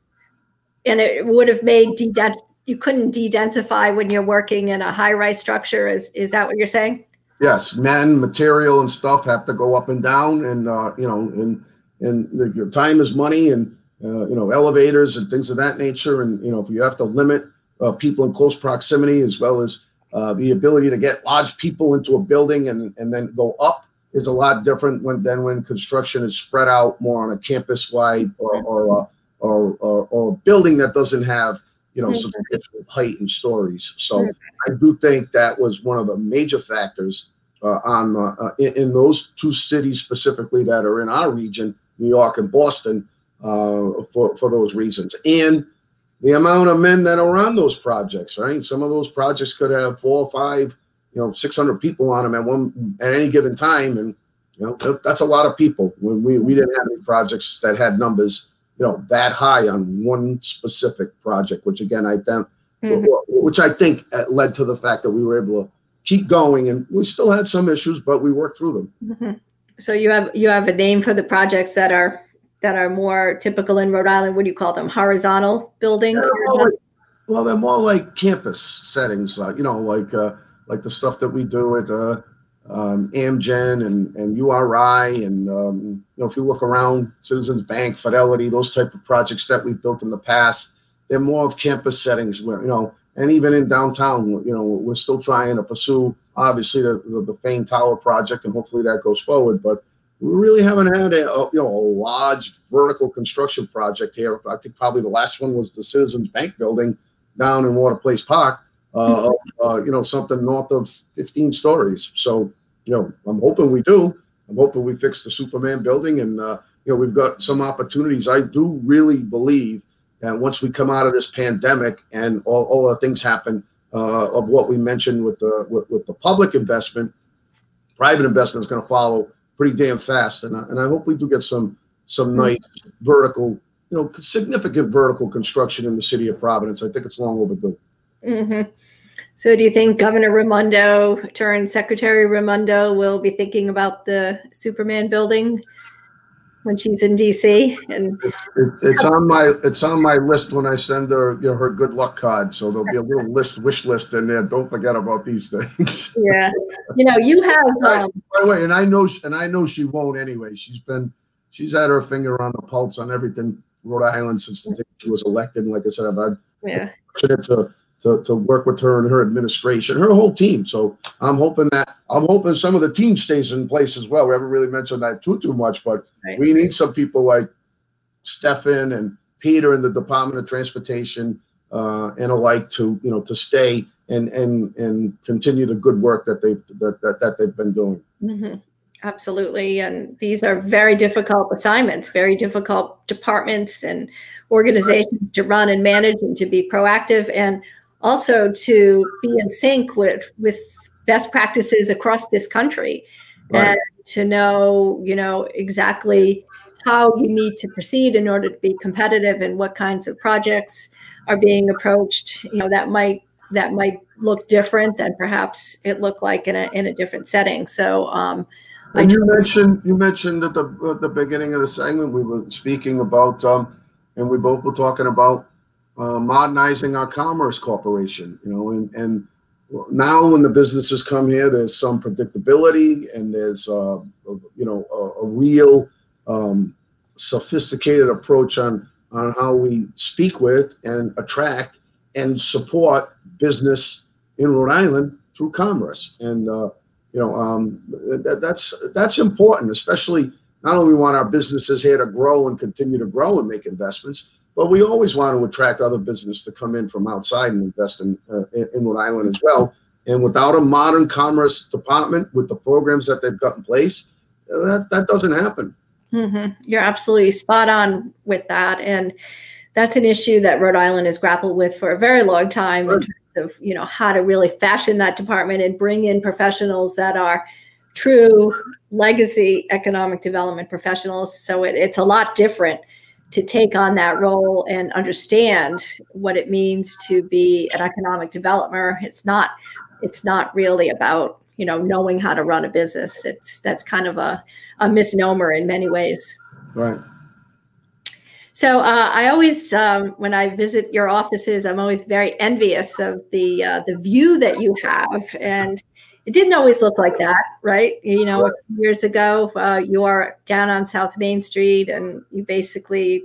and it would have made de- you couldn't de-densify when you're working in a high-rise structure. Is is that what you're saying? Yes, men, material, and stuff have to go up and down, and uh, you know, and and the, your time is money, and uh, you know, elevators and things of that nature, and you know, if you have to limit uh, people in close proximity as well as uh, the ability to get large people into a building and and then go up is a lot different when than when construction is spread out more on a campus wide or, or uh, or, or, or a building that doesn't have you know mm-hmm. substantial height and stories. So mm-hmm. I do think that was one of the major factors uh, on uh, in, in, those two cities specifically that are in our region, New York and Boston, uh, for for those reasons, and the amount of men that are on those projects. Right, some of those projects could have four or five, you know, six hundred people on them at one at any given time, and you know that's a lot of people. When we we didn't have any projects that had numbers you know that high on one specific project, which again I think, mm-hmm. which I think uh, led to the fact that we were able to keep going, and we still had some issues, but we worked through them. Mm-hmm. So you have you have a name for the projects that are that are more typical in Rhode Island. What do you call them? Horizontal building? Yeah, well, they're more like campus settings, uh, you know, like uh, like the stuff that we do at uh, um, Amgen and, and URI. And, um, you know, if you look around Citizens Bank, Fidelity, those type of projects that we've built in the past, they're more of campus settings where, you know, and even in downtown, you know, we're still trying to pursue, obviously, the, the, the Fane Tower project, and hopefully that goes forward. But we really haven't had a, a, you know a large vertical construction project here. I think probably the last one was the Citizens Bank building down in Water Place Park uh, uh, you know, something north of 15 stories. So, you know, I'm hoping we do. I'm hoping we fix the Superman building, and uh, you know, we've got some opportunities. I do really believe that once we come out of this pandemic and all, all the things happen uh, of what we mentioned with the with, with the public investment, private investment is going to follow pretty damn fast, and I, and I hope we do get some some mm-hmm. nice vertical, you know, significant vertical construction in the city of Providence. I think it's long overdue. Mm-hmm. So, do you think Governor Raimondo turned Secretary Raimondo will be thinking about the Superman building when she's in DC? And it, it's on my it's on my list when I send her you know her good luck card. So there'll be a little list wish list in there. Don't forget about these things. yeah, you know you have. Um, By the way, and I know and I know she won't anyway. She's been she's had her finger on the pulse on everything Rhode Island since the day she was elected. And like I said, I've had yeah. to to, to work with her and her administration, her whole team. So I'm hoping that I'm hoping some of the team stays in place as well. We haven't really mentioned that too too much, but right. we need some people like Stefan and Peter in the Department of Transportation uh, and alike to you know to stay and and and continue the good work that they've that that, that they've been doing. Mm-hmm. Absolutely, and these are very difficult assignments, very difficult departments and organizations to run and manage and to be proactive and also to be in sync with with best practices across this country right. and to know you know exactly how you need to proceed in order to be competitive and what kinds of projects are being approached you know that might that might look different than perhaps it looked like in a in a different setting so um and you mentioned you mentioned at the at the beginning of the segment we were speaking about um and we both were talking about uh, modernizing our commerce corporation, you know, and, and now when the businesses come here, there's some predictability and there's uh, a, you know a, a real um, sophisticated approach on on how we speak with and attract and support business in Rhode Island through commerce. And uh, you know um, that, that's that's important, especially not only we want our businesses here to grow and continue to grow and make investments, but we always want to attract other business to come in from outside and invest in, uh, in Rhode Island as well. And without a modern commerce department with the programs that they've got in place, uh, that, that doesn't happen. Mm-hmm. You're absolutely spot on with that. And that's an issue that Rhode Island has grappled with for a very long time right. in terms of, you know, how to really fashion that department and bring in professionals that are true legacy economic development professionals. So it, it's a lot different to take on that role and understand what it means to be an economic developer. It's not it's not really about you know knowing how to run a business. It's that's kind of a, a misnomer in many ways. Right. So uh, I always, um, when I visit your offices, I'm always very envious of the uh, the view that you have, and it didn't always look like that, right? You know, years ago, uh, you are down on South Main Street, and you basically,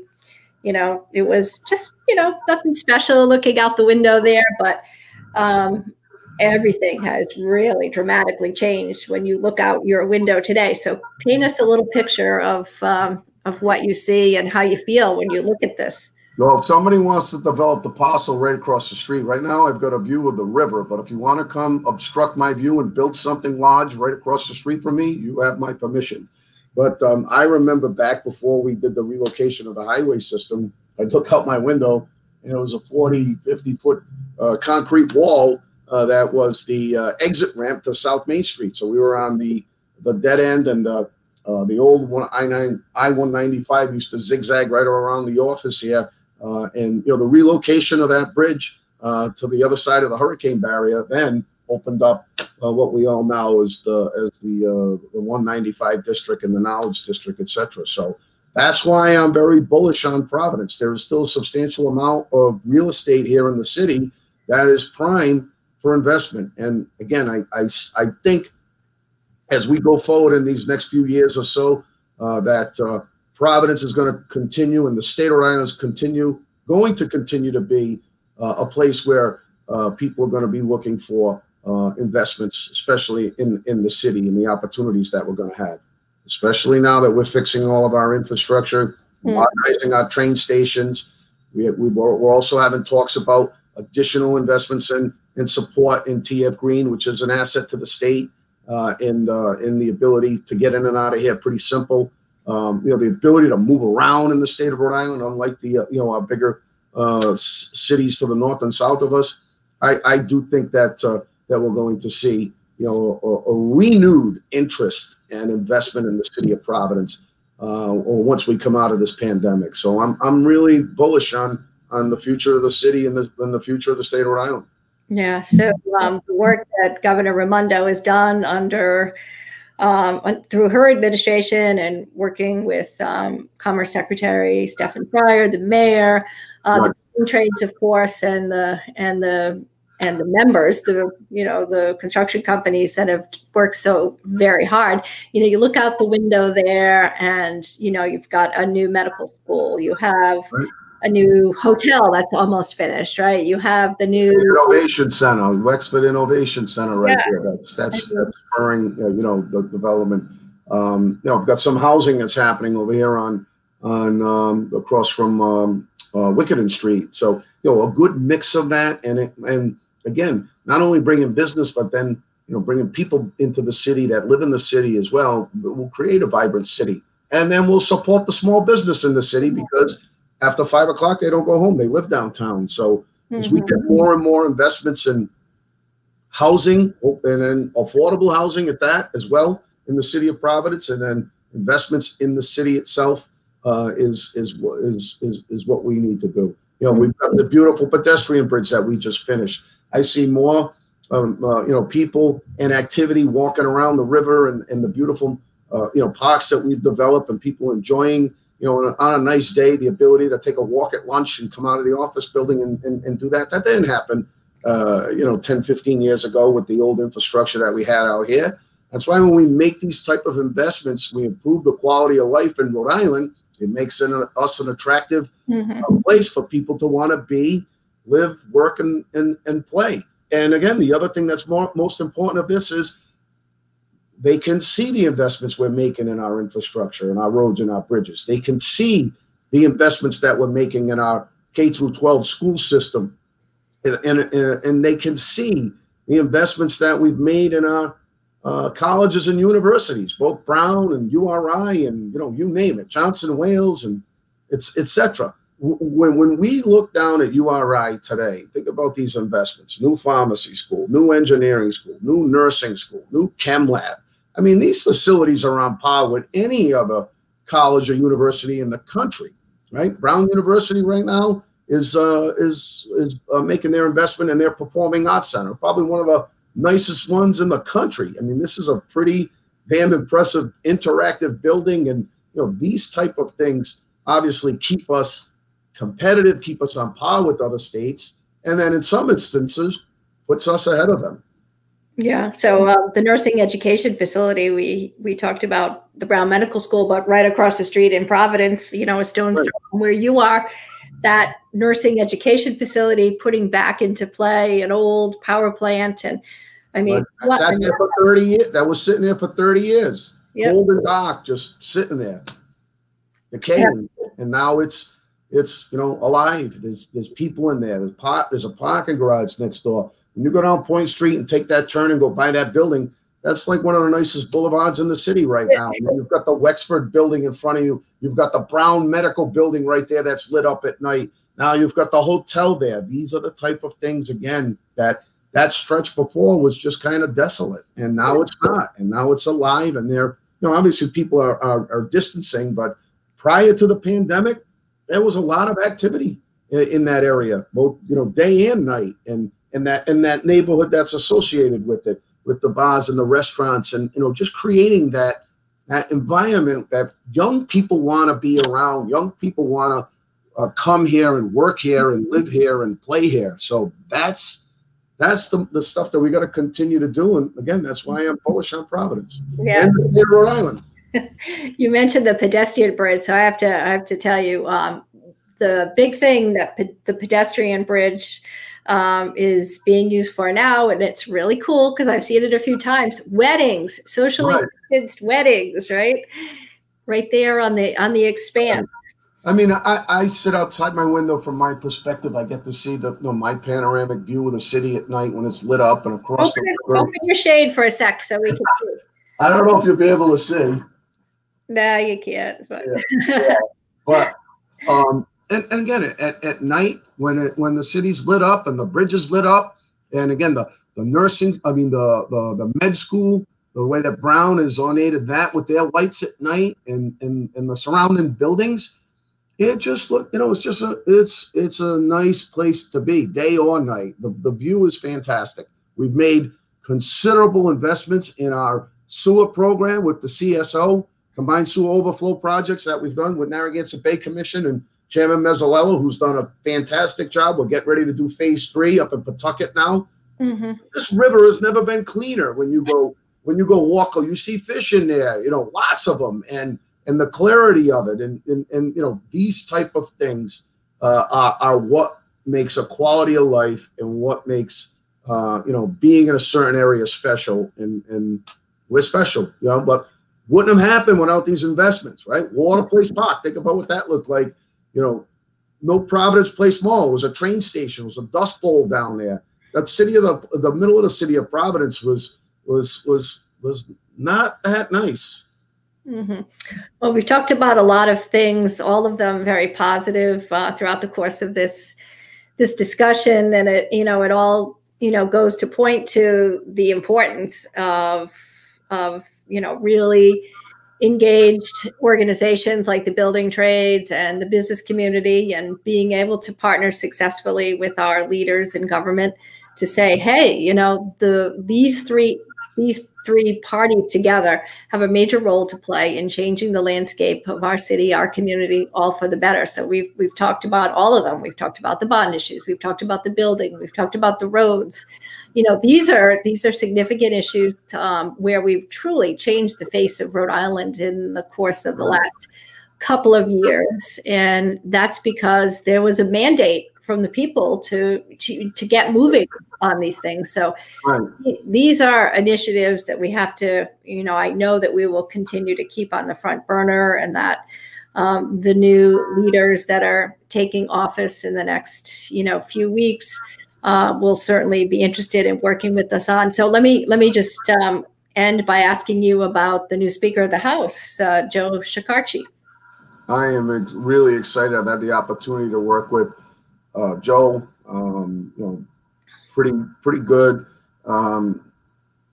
you know, it was just, you know, nothing special looking out the window there, but um, everything has really dramatically changed when you look out your window today. So, paint us a little picture of um, of what you see and how you feel when you look at this. Well, if somebody wants to develop the parcel right across the street, right now I've got a view of the river. But if you want to come obstruct my view and build something large right across the street from me, you have my permission. But um, I remember back before we did the relocation of the highway system, I look out my window and it was a 40, 50 foot uh, concrete wall uh, that was the uh, exit ramp to South Main Street. So we were on the the dead end and the uh, the old one I nine I one ninety five used to zigzag right around the office here uh, and you know the relocation of that bridge uh, to the other side of the hurricane barrier then opened up uh, what we all know as the as the uh, the 195 district and the knowledge district, etc. So that's why I'm very bullish on Providence. There is still a substantial amount of real estate here in the city that is prime for investment. And again, I I, I think as we go forward in these next few years or so, uh, that uh, Providence is going to continue, and the state of Rhode Island is continue going to continue to be uh, a place where uh, people are going to be looking for uh, investments, especially in in the city and the opportunities that we're going to have. Especially now that we're fixing all of our infrastructure, mm. modernizing our train stations. We, we we're also having talks about additional investments in in support in TF Green, which is an asset to the state, uh, and uh, in the ability to get in and out of here pretty simple um, you know, the ability to move around in the state of Rhode Island, unlike the, uh, you know, our bigger uh, cities to the north and south of us. I, I do think that uh, that we're going to see, you know, a, a, renewed interest and investment in the city of Providence uh, once we come out of this pandemic. So I'm, I'm really bullish on on the future of the city and the, and the future of the state of Rhode Island. Yeah. So um, the work that Governor Raimondo has done under um, through her administration and working with um, Commerce Secretary Stefan Pryor, the mayor, uh, right. the trades, of course, and the and the and the members, the you know the construction companies that have worked so very hard. You know, you look out the window there, and you know you've got a new medical school. You have. Right a new hotel that's almost finished, right? You have the new innovation center, Wexford Innovation Center, right yeah. there. That's that's, that's spurring, uh, you know, the development. Um, you know, I've got some housing that's happening over here on on um, across from um, uh, Wickenden Street. So you know, a good mix of that, and it, and again, not only bringing business, but then you know, bringing people into the city that live in the city as well. Will create a vibrant city, and then we'll support the small business in the city because after five o'clock, they don't go home. They live downtown. So mm-hmm. as we get mm-hmm. more and more investments in housing and then affordable housing at that as well in the city of Providence, and then investments in the city itself uh, is, is is is is what we need to do. You know, we've got the beautiful pedestrian bridge that we just finished. I see more, um, uh, you know, people and activity walking around the river and, and the beautiful, uh, you know, parks that we've developed and people enjoying you know, on a nice day, the ability to take a walk at lunch and come out of the office building and, and, and do that. That didn't happen uh, you know, 10, 15 years ago with the old infrastructure that we had out here. That's why when we make these type of investments, we improve the quality of life in Rhode Island. It makes an, us an attractive mm-hmm. uh, place for people to want to be, live, work, and, and, and play. And again, the other thing that's more most important of this is they can see the investments we're making in our infrastructure and our roads and our bridges. They can see the investments that we're making in our K through 12 school system, and, and, and they can see the investments that we've made in our uh, colleges and universities, both Brown and URI, and you know, you name it, Johnson Wales, and it's etc. When when we look down at URI today, think about these investments: new pharmacy school, new engineering school, new nursing school, new chem lab. I mean, these facilities are on par with any other college or university in the country, right? Brown University right now is uh, is is uh, making their investment in their performing arts center, probably one of the nicest ones in the country. I mean, this is a pretty damn impressive interactive building, and you know these type of things obviously keep us competitive, keep us on par with other states, and then in some instances puts us ahead of them. Yeah. So uh, the nursing education facility, we we talked about the Brown Medical School, but right across the street in Providence, you know, a stone's right. throw where you are, that nursing education facility putting back into play an old power plant and I mean, what, sat there for 30 years. That was sitting there for 30 years. Yep. Old and dark, just sitting there, decaying. Yeah. And now it's it's you know alive. There's there's people in there. There's pot. There's a parking garage next door. When you go down Point Street and take that turn and go by that building, that's like one of the nicest boulevards in the city right now. You've got the Wexford building in front of you. You've got the Brown Medical building right there that's lit up at night. Now you've got the hotel there. These are the type of things again that that stretch before was just kind of desolate, and now it's not, and now it's alive, and they're you know obviously people are, are, are distancing, but prior to the pandemic, there was a lot of activity in, in that area, both you know day and night, and and that in that neighborhood that's associated with it, with the bars and the restaurants, and you know just creating that that environment that young people want to be around, young people want to uh, come here and work here and live here and play here. So that's that's the, the stuff that we got to continue to do. And again, that's why I'm bullish on Providence yeah. and in Rhode Island. you mentioned the pedestrian bridge, so I have to I have to tell you um, the big thing that pe the pedestrian bridge um, is being used for now, and it's really cool because I've seen it a few times. Weddings, socially right. distanced weddings, right, right there on the on the expanse. I mean, I, I sit outside my window from my perspective. I get to see the you know, my panoramic view of the city at night when it's lit up and across open, the Open your shade for a sec so we can see. I don't know if you'll be able to see. No, you can't. But, yeah. Yeah. but um, and, and again, at, at night when it when the city's lit up and the bridges lit up, and again the the nursing, I mean the the, the med school, the way that Brown has ornated that with their lights at night and and, and the surrounding buildings it just look you know it's just a it's it's a nice place to be day or night. The, the view is fantastic. We've made considerable investments in our sewer program with the cso combined sewer overflow projects that we've done with narragansett bay commission and chairman Mesolella who's done a fantastic job. We're getting ready to do phase three up in pawtucket now. Mm-hmm. this river has never been cleaner when you go when you go walk you see fish in there you know lots of them and and the clarity of it and and, and you know these type of things uh, are, are what makes a quality of life and what makes uh, you know being in a certain area special and and we're special you know but wouldn't have happened without these investments right? Water place park think about what that looked like you know no providence place mall. Was a train station. It was a dust bowl down there. That city of the the middle of the city of providence was was was was not that nice. Mm-hmm. Well, we've talked about a lot of things, all of them very positive uh, throughout the course of this this discussion, and it you know it all you know goes to point to the importance of of you know really engaged organizations like the building trades and the business community and being able to partner successfully with our leaders in government to say hey you know the these three these three parties together have a major role to play in changing the landscape of our city, our community, all for the better. So we've we've talked about all of them. We've talked about the bond issues. We've talked about the building. We've talked about the roads. You know, these are these are significant issues um, where we've truly changed the face of Rhode Island in the course of the last couple of years, and that's because there was a mandate from the people to to to get moving on these things. So right. these are initiatives that we have to, you know, I know that we will continue to keep on the front burner, and that um, the new leaders that are taking office in the next, you know, few weeks uh, will certainly be interested in working with us on. So let me let me just um, end by asking you about the new Speaker of the House, uh, Joe Shekarchi. I am really excited. I've had the opportunity to work with uh, Joe, um, you know, pretty pretty good. Um,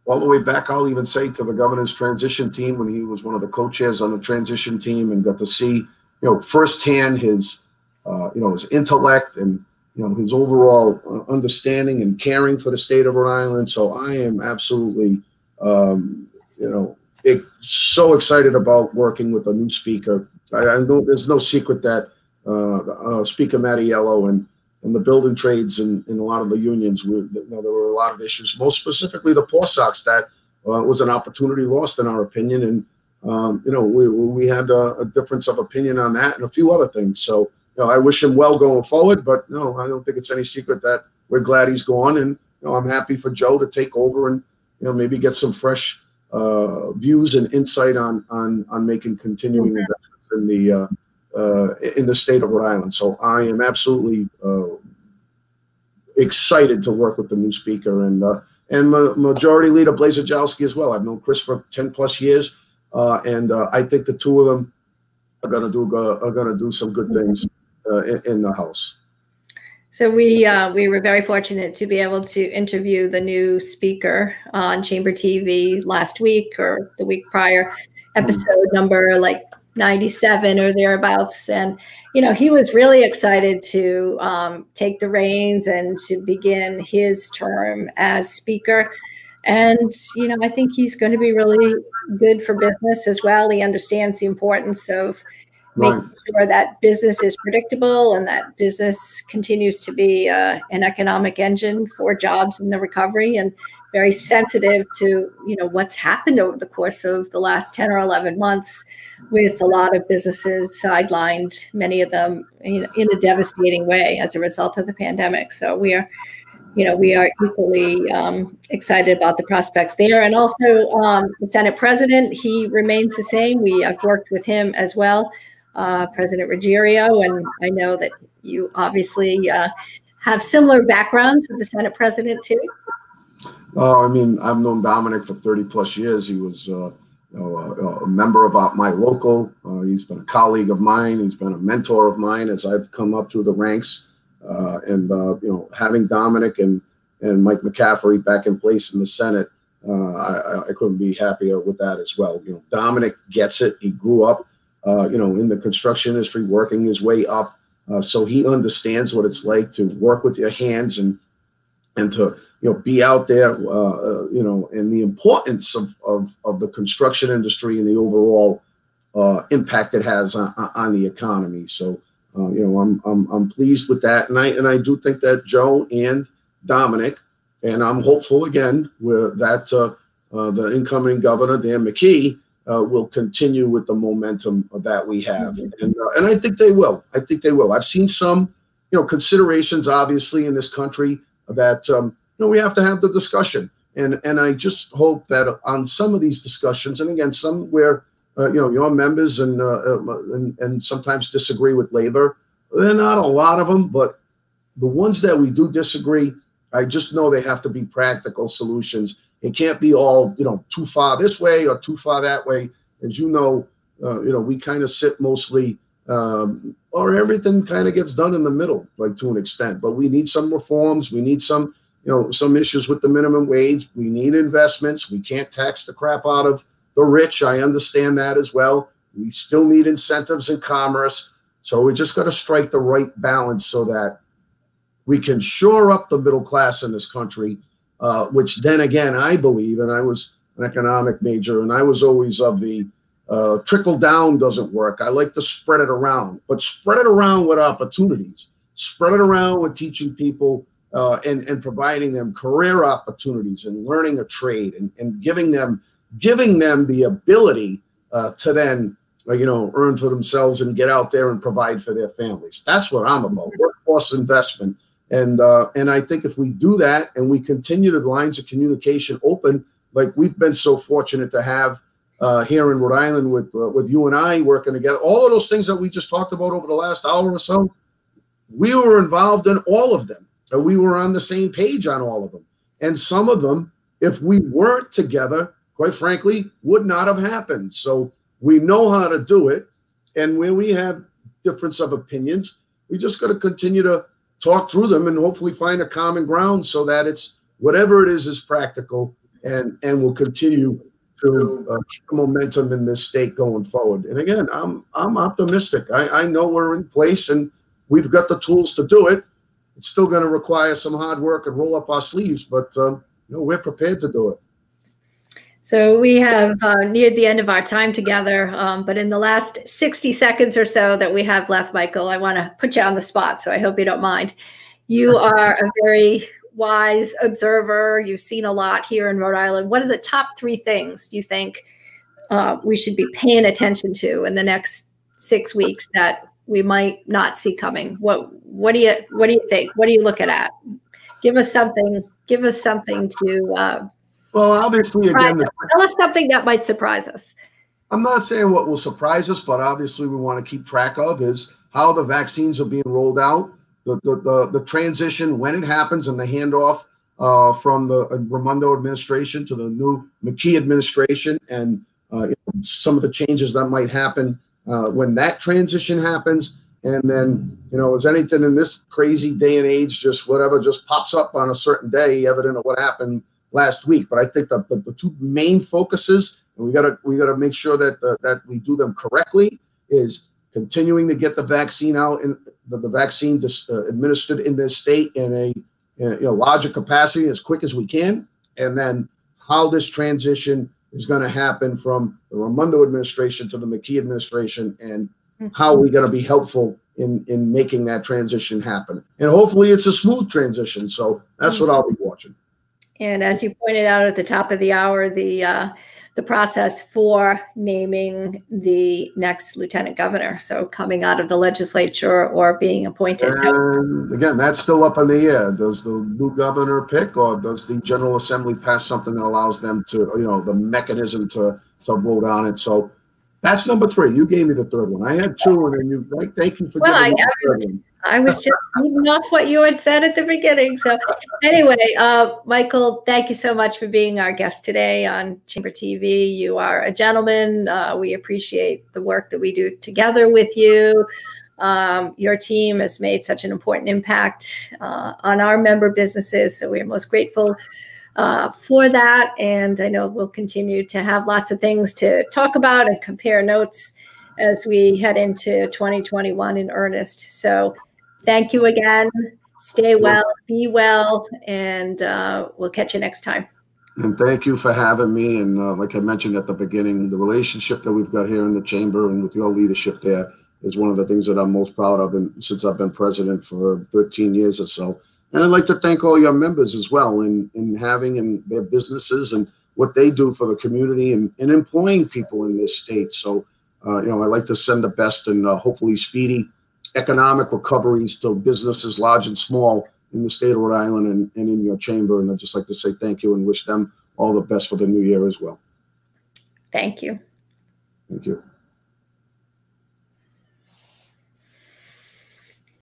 all the way back, I'll even say to the governor's transition team when he was one of the co-chairs on the transition team, and got to see, you know, firsthand his, uh, you know, his intellect and you know his overall uh, understanding and caring for the state of Rhode Island. So I am absolutely, um, you know, it, so excited about working with a new speaker. I, I know there's no secret that uh, uh, Speaker Mattiello and and the building trades and, and a lot of the unions. We, you know, there were a lot of issues, most specifically the Paw Sox. That uh, was an opportunity lost, in our opinion, and um, you know we we had a, a, difference of opinion on that and a few other things. So you know, I wish him well going forward, but no, I don't think it's any secret that we're glad he's gone, and you know, I'm happy for Joe to take over and you know maybe get some fresh uh, views and insight on on on making continuing investments in the uh, uh, in the state of Rhode Island. So I am absolutely uh, excited to work with the new speaker and uh, and ma- Majority Leader Blazer Blazejewski as well. I've known Chris for ten plus years, uh, and uh, I think the two of them are going to do are going to do some good things uh, in, in, the House. So we we were very fortunate to be able to interview the new speaker on Chamber TV last week or the week prior, episode number like 97 or thereabouts. And, you know, he was really excited to um, take the reins and to begin his term as speaker. And, you know, I think he's going to be really good for business as well. He understands the importance of making right. sure that business is predictable and that business continues to be uh, an economic engine for jobs in the recovery and very sensitive to you know what's happened over the course of the last 10 or 11 months with a lot of businesses sidelined many of them in a devastating way as a result of the pandemic. So we are you know we are equally um, excited about the prospects there. And also um, the senate president he remains the same. We have worked with him as well uh, president ruggiero. And i know that you obviously uh, have similar backgrounds with the senate president too Oh, I mean, I've known Dominic for 30 plus years. He was uh, you know, a, a, member of uh, my local. Uh, he's been a colleague of mine. He's been a mentor of mine as I've come up through the ranks. Uh, and uh, you know, having Dominic and and Mike McCaffrey back in place in the Senate, uh, I, I, couldn't be happier with that as well. You know, Dominic gets it. He grew up, you know, in the construction industry, working his way up. so he understands what it's like to work with your hands and and to you know be out there uh, uh, you know and the importance of, of of the construction industry and the overall uh, impact it has on, on the economy. So uh, you know I'm, I'm I'm pleased with that. And I and I do think that Joe and Dominic and I'm hopeful again with that uh, uh, the incoming governor Dan McKee will continue with the momentum that we have. Mm-hmm. and and I think they will. I think they will. I've seen some you know considerations obviously in this country that um, know we have to have the discussion. And and I just hope that on some of these discussions, and again, some where uh, you know your members and, uh, uh, and and sometimes disagree with labor. They're not a lot of them, but the ones that we do disagree, I just know they have to be practical solutions. It can't be all you know too far this way or too far that way. As you know, uh, you know we kind of sit mostly um, or everything kind of gets done in the middle, like to an extent. But we need some reforms. We need some, you know, some issues with the minimum wage. We need investments. We can't tax the crap out of the rich. I understand that as well. We still need incentives in commerce. So we just got to strike the right balance so that we can shore up the middle class in this country. Uh, which then again, I believe, and I was an economic major, and I was always of the uh, trickle down doesn't work. I like to spread it around, but spread it around with opportunities. Spread it around with teaching people uh, and and providing them career opportunities and learning a trade and, and giving them giving them the ability uh, to then uh, you know earn for themselves and get out there and provide for their families. That's what I'm about. Workforce investment. And uh, and I think if we do that and we continue the lines of communication open, like we've been so fortunate to have uh, here in Rhode Island with uh, with you and I working together. All of those things that we just talked about over the last hour or so, we were involved in all of them, we were on the same page on all of them. And some of them, if we weren't together, quite frankly, would not have happened. So we know how to do it, and when we have difference of opinions, we just got to continue to talk through them and hopefully find a common ground so that it's whatever it is is practical and and will continue to uh, keep momentum in this state going forward. And again, I'm I'm optimistic. I, I know we're in place and we've got the tools to do it. It's still going to require some hard work and roll up our sleeves, but uh, you know we're prepared to do it. So we have uh, neared the end of our time together, um, but in the last 60 seconds or so that we have left, Michael, I want to put you on the spot. So I hope you don't mind. You are a very wise observer. You've seen a lot here in Rhode Island. What are the top three things you think uh, we should be paying attention to in the next six weeks that we might not see coming? What What do you What do you think? What are you looking at? Give us something. Give us something to. Uh, well, obviously, again, the, tell us something that might surprise us. I'm not saying what will surprise us, but obviously, we want to keep track of is how the vaccines are being rolled out the, the, the, the transition when it happens and the handoff uh, from the Raimondo administration to the new McKee administration and uh, some of the changes that might happen uh, when that transition happens. And then, you know, is anything in this crazy day and age just whatever just pops up on a certain day, evident of what happened last week. But I think the, the, the two main focuses, and we gotta we gotta make sure that uh, that we do them correctly, is continuing to get the vaccine out and the, the vaccine dis, uh, administered in this state in a, you know, larger capacity as quick as we can, and then how this transition is going to happen from the Raimondo administration to the McKee administration, and mm-hmm. how we're going to be helpful in in making that transition happen. And hopefully, it's a smooth transition. So that's what I'll be watching. And as you pointed out at the top of the hour, the uh, the process for naming the next lieutenant governor. So coming out of the legislature or being appointed. And again, that's still up in the air. Does the new governor pick, or does the General Assembly pass something that allows them to, you know, the mechanism to to vote on it? So that's number three. You gave me the third one. I had two, and then you thank you for well, giving me the third one. I was just leaving off what you had said at the beginning. So, anyway, uh, Michael, thank you so much for being our guest today on Chamber TV. You are a gentleman. Uh, we appreciate the work that we do together with you. Um, your team has made such an important impact uh, on our member businesses. So, we are most grateful uh, for that. And I know we'll continue to have lots of things to talk about and compare notes as we head into 2021 in earnest. So, Thank you again. Stay well, be well, and uh, we'll catch you next time. And thank you for having me. And uh, like I mentioned at the beginning, the relationship that we've got here in the chamber and with your leadership there is one of the things that I'm most proud of. And since I've been president for 13 years or so, and I'd like to thank all your members as well in in having and their businesses and what they do for the community and, and employing people in this state. So, uh, you know, I'd like to send the best and uh, hopefully speedy economic recoveries to businesses large and small in the state of Rhode Island and, and in your chamber. And I'd just like to say thank you and wish them all the best for the new year as well. Thank you. Thank you.